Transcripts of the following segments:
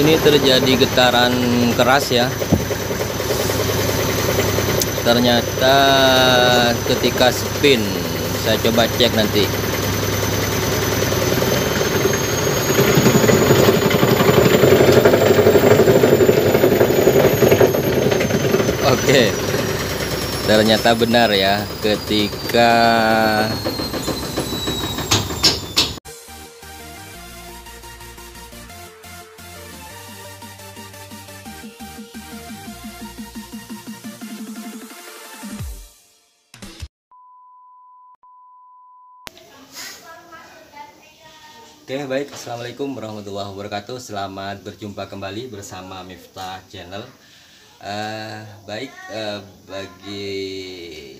ini terjadi getaran keras ya. Ternyata ketika spin saya coba cek nanti. Oke ternyata benar ya ketika baik. Assalamualaikum warahmatullahi wabarakatuh. Selamat berjumpa kembali bersama Miftah Channel. Uh, Baik uh, bagi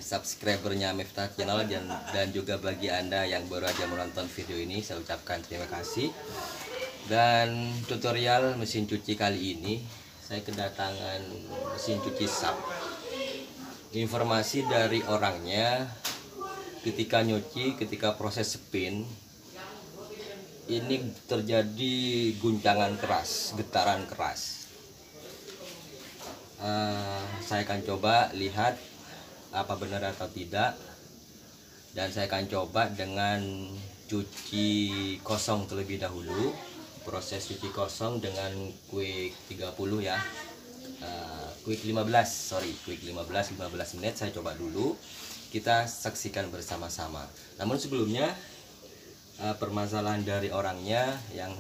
subscribernya Miftah Channel dan, dan juga bagi anda yang baru aja menonton video ini Saya ucapkan terima kasih. Dan tutorial mesin cuci kali ini Saya kedatangan mesin cuci sub Informasi dari orangnya Ketika nyuci, ketika proses spin ini terjadi guncangan keras, getaran keras. Uh, saya akan coba lihat apa benar atau tidak, dan saya akan coba dengan cuci kosong terlebih dahulu. Proses cuci kosong dengan quick 30 ya. Uh, quick 15, sorry, quick 15 15 menit saya coba dulu. Kita saksikan bersama-sama. Namun sebelumnya uh, permasalahan dari orangnya yang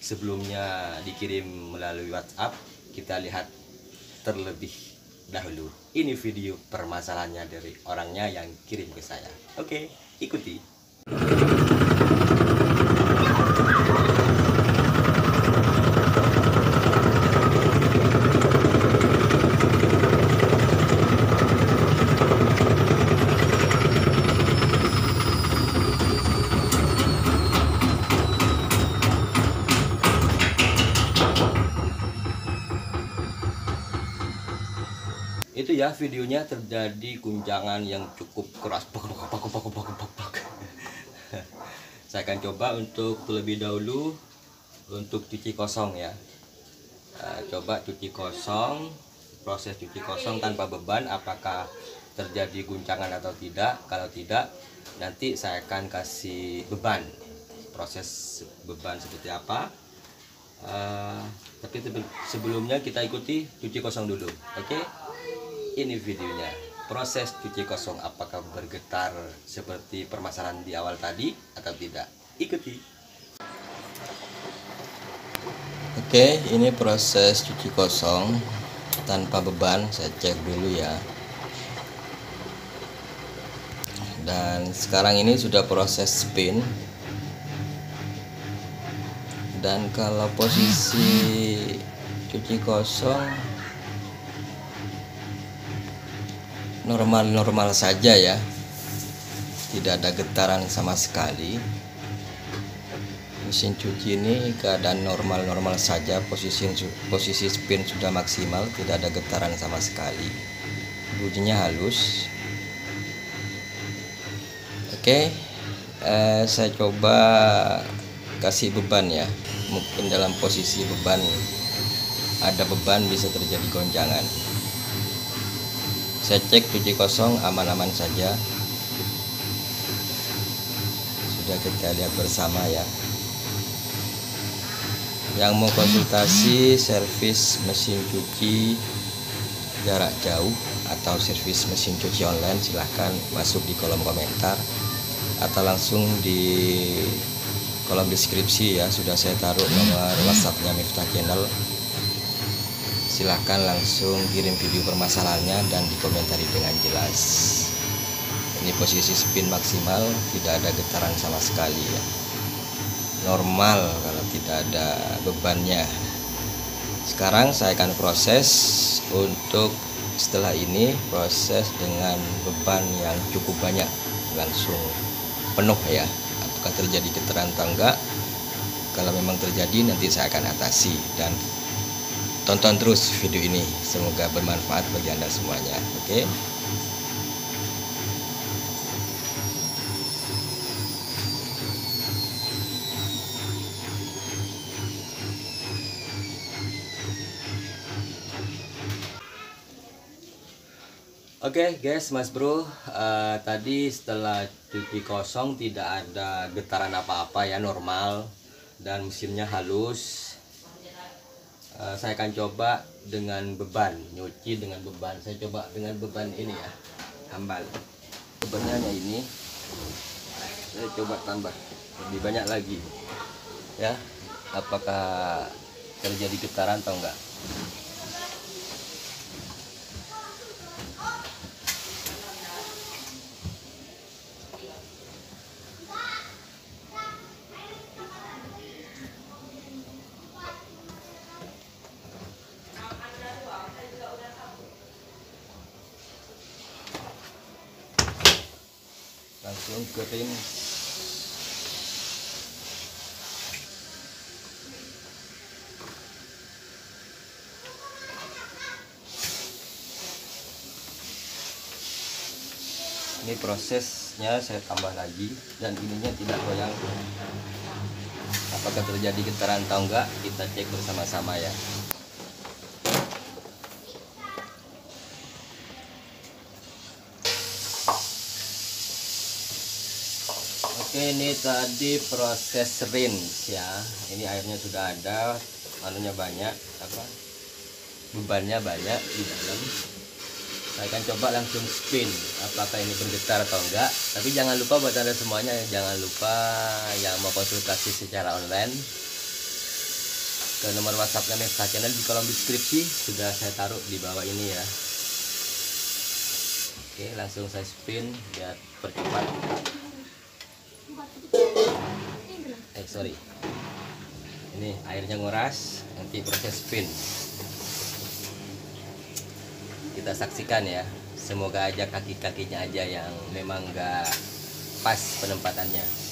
sebelumnya dikirim melalui WhatsApp kita lihat terlebih dahulu. Ini video permasalahannya dari orangnya yang kirim ke saya. Oke ikuti ya videonya terjadi guncangan yang cukup keras. Saya akan coba untuk terlebih dahulu untuk cuci kosong ya. Coba cuci kosong proses cuci kosong tanpa beban apakah terjadi guncangan atau tidak. Kalau tidak nanti saya akan kasih beban. Proses beban seperti apa. Uh, tapi sebelumnya kita ikuti cuci kosong dulu oke? okay? Ini videonya. Proses cuci kosong apakah bergetar seperti permasalahan di awal tadi atau tidak? Ikuti. Oke ini proses cuci kosong tanpa beban. Saya cek dulu ya. Dan sekarang ini sudah proses spin. Dan kalau posisi cuci kosong normal-normal saja ya. Tidak ada getaran sama sekali. Mesin cuci ini keadaan normal-normal saja posisi posisi spin sudah maksimal tidak ada getaran sama sekali. Bunyinya halus. Oke eh, saya coba kasih beban ya. Mungkin dalam posisi beban ada beban bisa terjadi goncangan saya cek cuci kosong aman-aman saja. Sudah kita lihat bersama ya. Yang mau konsultasi servis mesin cuci jarak jauh atau servis mesin cuci online silahkan masuk di kolom komentar atau langsung di kolom deskripsi ya. Sudah saya taruh nomor whatsappnya Miftah Channel silahkan langsung kirim video permasalahannya dan dikomentari dengan jelas. Ini posisi spin maksimal tidak ada getaran sama sekali ya. Normal kalau tidak ada bebannya. Sekarang saya akan proses untuk setelah ini proses dengan beban yang cukup banyak. Langsung penuh ya. Apakah terjadi getaran atau enggak? Kalau memang terjadi nanti saya akan atasi dan tonton terus video ini. Semoga bermanfaat bagi anda semuanya. Oke? Okay? Oke okay guys, Mas Bro, uh, tadi setelah cuci kosong tidak ada getaran apa-apa ya normal. Dan mesinnya halus. Uh, saya akan coba dengan beban, nyuci dengan beban. Saya coba dengan beban ini ya, ambal. Bebannya hanya ini. Saya coba tambah lebih banyak lagi, ya. Apakah terjadi getaran atau enggak? Ini prosesnya saya tambah lagi dan ininya tidak goyang. Apakah terjadi getaran atau enggak kita cek bersama-sama ya Oke ini tadi proses rinse ya. Ini airnya sudah ada anunya banyak apa? Bebannya banyak di dalam. Saya akan coba langsung spin apakah ini bergetar atau enggak. Tapi jangan lupa buat anda semuanya jangan lupa yang mau konsultasi secara online. Ke nomor whatsappnya Mesta Channel di kolom deskripsi sudah saya taruh di bawah ini ya. Oke langsung saya spin biar percepat eh sorry. Ini airnya nguras nanti proses spin. Kita saksikan ya. Semoga aja kaki-kakinya aja yang memang enggak pas penempatannya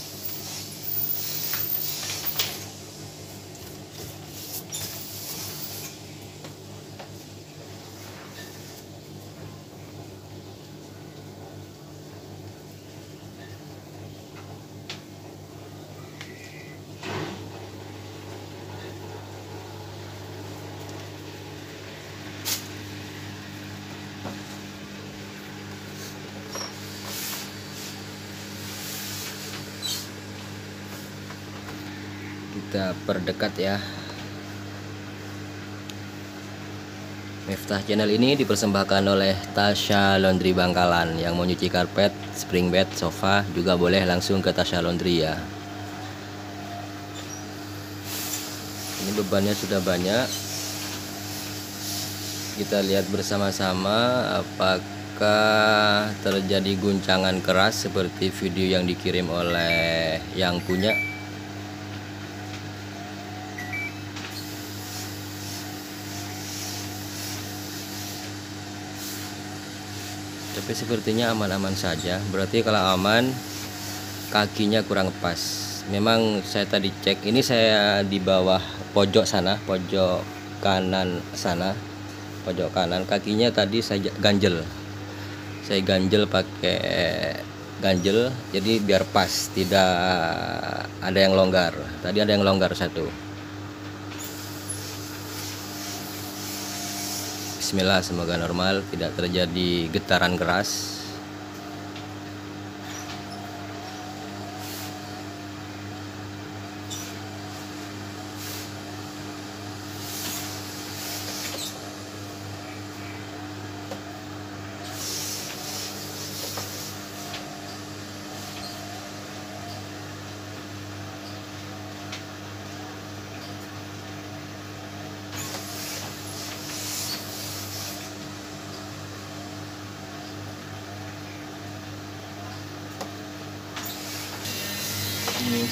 perdekat ya Miftah channel ini dipersembahkan oleh Tasha Laundry Bangkalan yang mau nyuci karpet, spring bed, sofa juga boleh langsung ke Tasha Laundry ya. Ini bebannya sudah banyak. Kita lihat bersama-sama apakah terjadi guncangan keras seperti video yang dikirim oleh yang punya tapi sepertinya aman-aman saja. Berarti kalau aman kakinya kurang pas. Memang saya tadi cek ini saya di bawah pojok sana pojok kanan sana. Pojok kanan kakinya tadi saya ganjel. Saya ganjel pakai ganjel jadi biar pas tidak ada yang longgar. Tadi ada yang longgar satu Bismillah semoga normal tidak terjadi getaran keras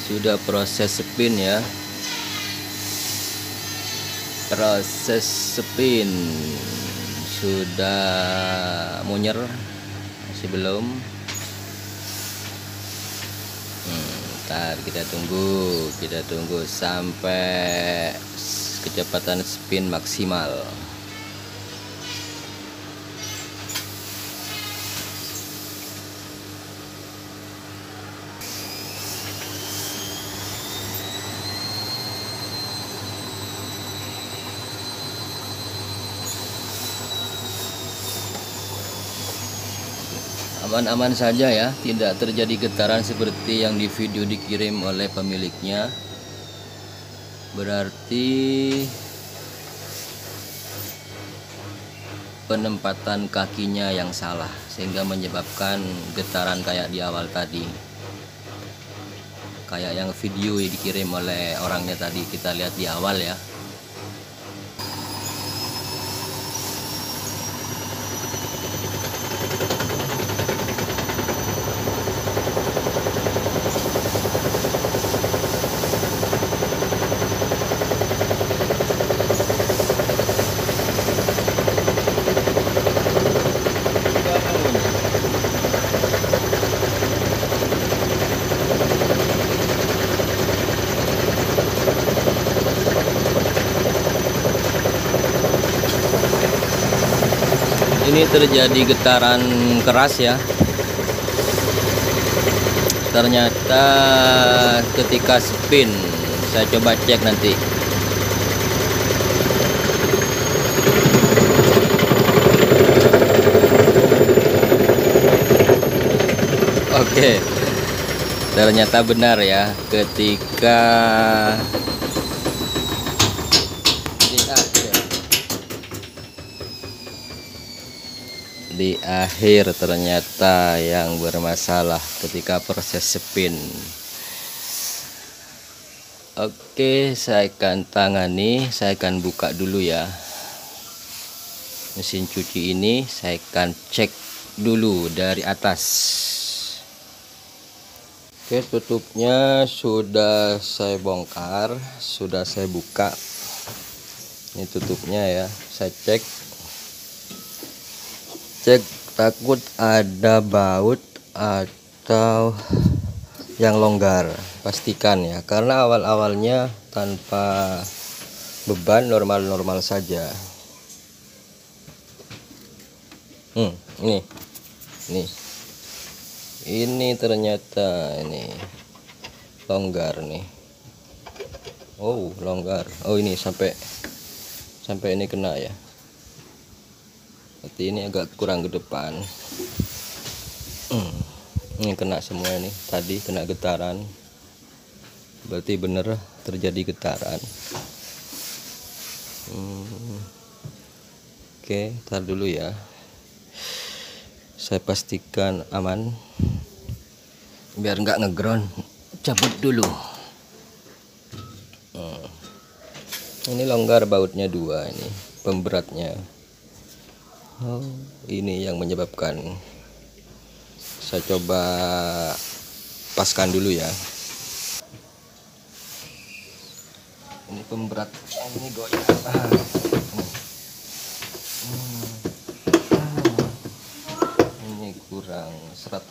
sudah proses spin ya. Proses spin. Sudah munyer masih belum. Hmm, ntar kita tunggu kita tunggu sampai kecepatan spin maksimal aman-aman saja ya tidak terjadi getaran seperti yang di video dikirim oleh pemiliknya. Berarti penempatan kakinya yang salah sehingga menyebabkan getaran kayak di awal tadi. Kayak yang video yang dikirim oleh orangnya tadi kita lihat di awal ya ini terjadi getaran keras ya. Ternyata ketika spin saya coba cek nanti. Oke ternyata benar ya ketika di akhir ternyata yang bermasalah ketika proses spin. Oke saya akan tangani saya akan buka dulu ya. Mesin cuci ini saya akan cek dulu dari atas. Oke tutupnya sudah saya bongkar sudah saya buka. Ini tutupnya ya saya cek cek takut ada baut atau yang longgar. Pastikan ya karena awal-awalnya tanpa beban normal-normal saja. Hmm ini ini ini ternyata ini longgar nih. Oh longgar. Oh ini sampai sampai ini kena ya berarti ini agak kurang ke depan hmm. ini kena semua ini tadi kena getaran berarti bener terjadi getaran hmm. oke tar dulu ya saya pastikan aman biar nggak ngeground cabut dulu hmm. ini longgar bautnya dua ini pemberatnya Oh, ini yang menyebabkan saya coba paskan dulu ya. Ini pemberat ini goyang ah. ini kurang serat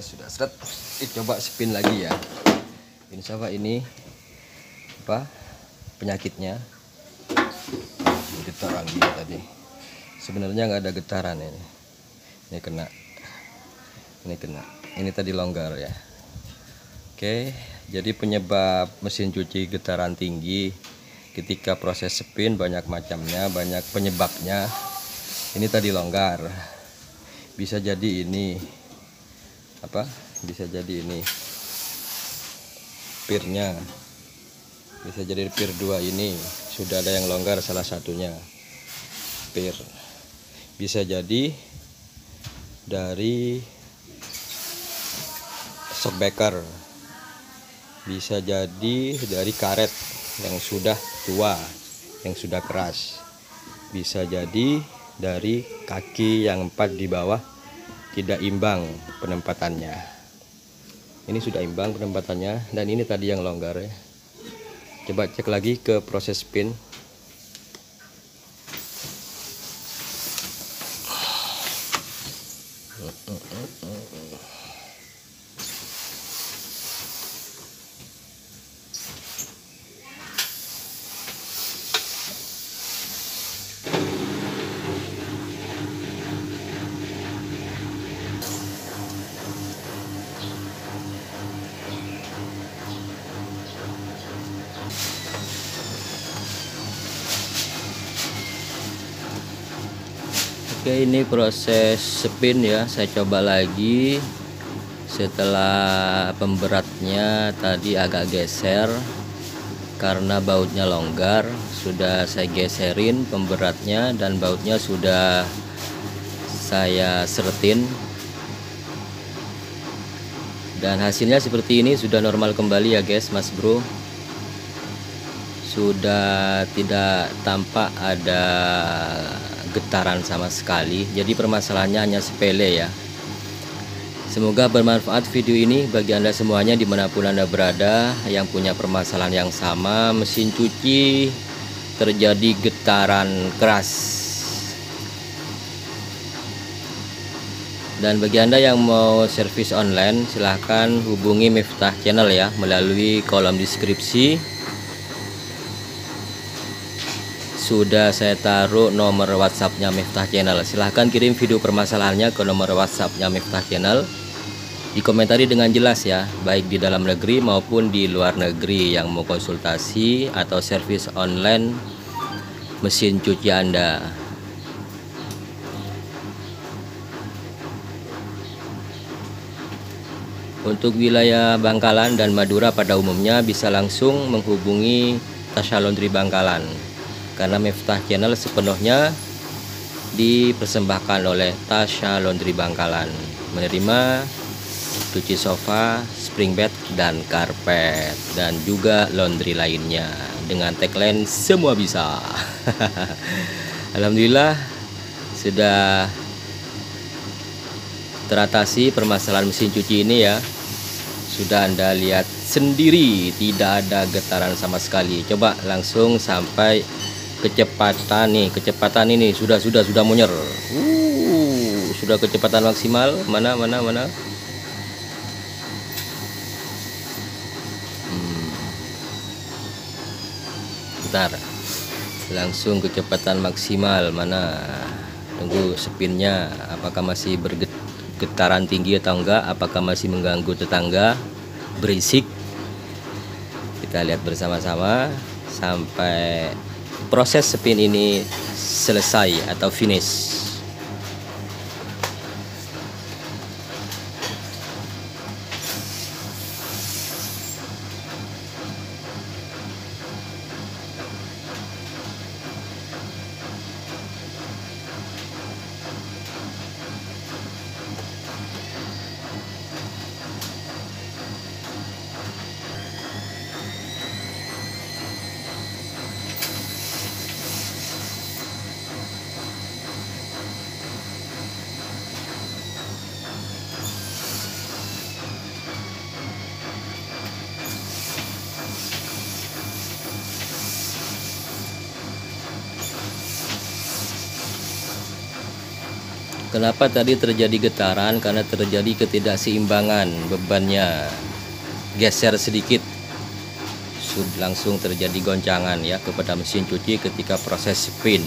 Sudah seret. Eh, coba spin lagi ya. Insya Allah ini apa penyakitnya. Getaran dia tadi. Sebenarnya nggak ada getaran ini. Ini kena. Ini kena. Ini tadi longgar ya. Oke jadi penyebab mesin cuci getaran tinggi ketika proses spin banyak macamnya banyak penyebabnya ini tadi longgar. Bisa jadi ini apa bisa jadi ini pirnya bisa jadi pir dua ini sudah ada yang longgar salah satunya. Pir bisa jadi dari shockbreaker bisa jadi dari karet yang sudah tua yang sudah keras. Bisa jadi dari kaki yang empat di bawah tidak imbang penempatannya. Ini sudah imbang penempatannya dan ini tadi yang longgar ya. Coba cek lagi ke proses pin. Oke ini proses spin ya. Saya coba lagi. Setelah pemberatnya tadi agak geser karena bautnya longgar sudah saya geserin pemberatnya dan bautnya sudah saya seretin. Dan hasilnya seperti ini sudah normal kembali ya guys mas bro. Sudah tidak tampak ada getaran sama sekali. Jadi permasalahannya hanya sepele ya. Semoga bermanfaat video ini bagi anda semuanya di mana pun anda berada yang punya permasalahan yang sama mesin cuci terjadi getaran keras. Dan bagi anda yang mau servis online silahkan hubungi Miftah Channel ya melalui kolom deskripsi sudah saya taruh nomor WhatsAppnya Miftah Channel. Silahkan kirim video permasalahannya ke nomor WhatsAppnya Miftah Channel. Dikomentari dengan jelas ya, baik di dalam negeri maupun di luar negeri yang mau konsultasi atau servis online mesin cuci Anda. Untuk wilayah Bangkalan dan Madura pada umumnya bisa langsung menghubungi Tasya Laundry Bangkalan karena Miftah Channel sepenuhnya dipersembahkan oleh Tasha Laundry Bangkalan menerima cuci sofa, spring bed dan karpet dan juga laundry lainnya dengan tagline semua bisa. Alhamdulillah sudah teratasi permasalahan mesin cuci ini ya. Sudah Anda lihat sendiri tidak ada getaran sama sekali. Coba langsung sampai kecepatan nih kecepatan ini sudah sudah sudah munyer. Uh sudah kecepatan maksimal. Mana mana mana? Hmm. bentar. Langsung kecepatan maksimal. Mana? Tunggu spinnya. Apakah masih bergetaran tinggi atau enggak? Apakah masih mengganggu tetangga? Berisik. Kita lihat bersama-sama sampai proses spin ini selesai atau finish Kenapa tadi terjadi getaran? Karena terjadi ketidakseimbangan bebannya. Geser sedikit. Langsung terjadi goncangan ya kepada mesin cuci ketika proses spin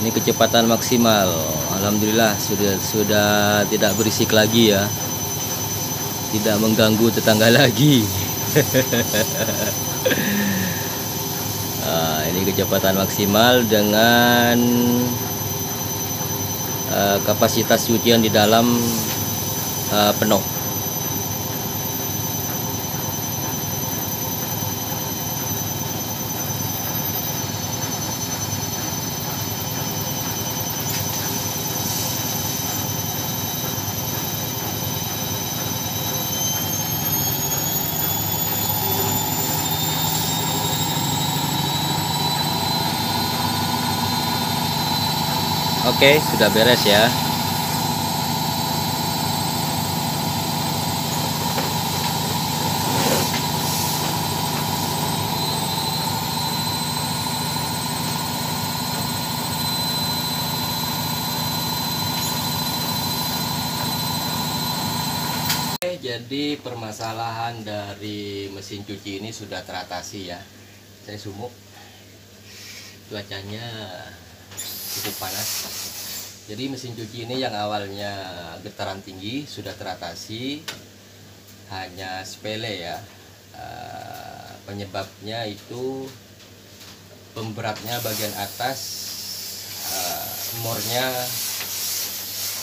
ini kecepatan maksimal. Alhamdulillah sudah sudah tidak berisik lagi ya. Tidak mengganggu tetangga lagi. Nah, ini kecepatan maksimal dengan uh, kapasitas cucian di dalam uh, penuh Oke, sudah beres ya. jadi permasalahan dari mesin cuci ini sudah teratasi ya saya sumuk cuacanya cukup panas. Jadi mesin cuci ini yang awalnya getaran tinggi sudah teratasi. Hanya sepele ya. Eh, penyebabnya itu pemberatnya bagian atas uh, mornya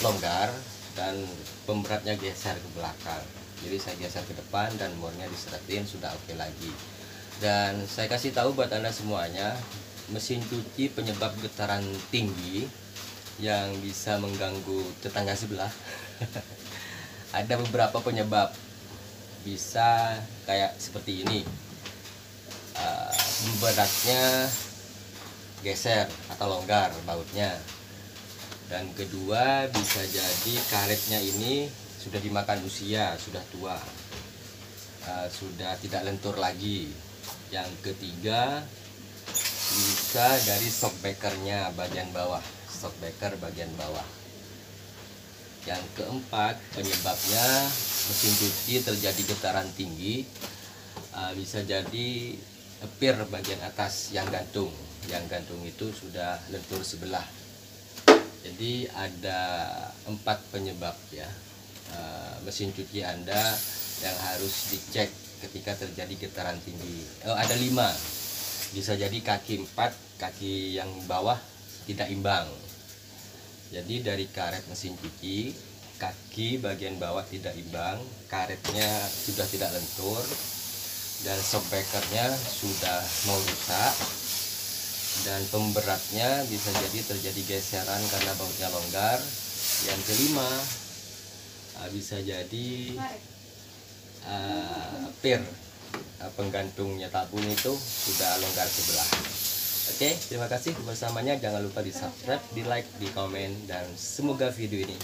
longgar dan pemberatnya geser ke belakang jadi saya geser ke depan dan mornya diseretin sudah oke okay lagi dan saya kasih tahu buat anda semuanya mesin cuci penyebab getaran tinggi yang bisa mengganggu tetangga sebelah. Ada beberapa penyebab. Bisa kayak seperti ini. Uh, beratnya geser atau longgar bautnya. Dan kedua bisa jadi karetnya ini sudah dimakan usia sudah tua. Uh, sudah tidak lentur lagi. Yang ketiga bisa dari shockbreakernya bagian bawah. Shockbreaker bagian bawah. Yang keempat penyebabnya mesin cuci terjadi getaran tinggi. Uh, bisa jadi pir bagian atas yang gantung. Yang gantung itu sudah lentur sebelah. Jadi ada empat penyebab ya. Uh, mesin cuci anda yang harus dicek ketika terjadi getaran tinggi. Oh, ada lima bisa jadi kaki empat kaki yang bawah tidak imbang. Jadi dari karet mesin cuci kaki bagian bawah tidak imbang karetnya sudah tidak lentur dan shockbreakernya sudah mau rusak dan pemberatnya bisa jadi terjadi geseran karena bautnya longgar. Yang kelima uh, bisa jadi uh, pir Eh, penggantungnya tabun itu sudah longgar sebelah. Oke terima kasih bersamanya. Jangan lupa di subscribe di like di komen dan semoga video ini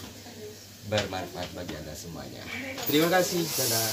bermanfaat bagi anda semuanya. Terima kasih. Dadah.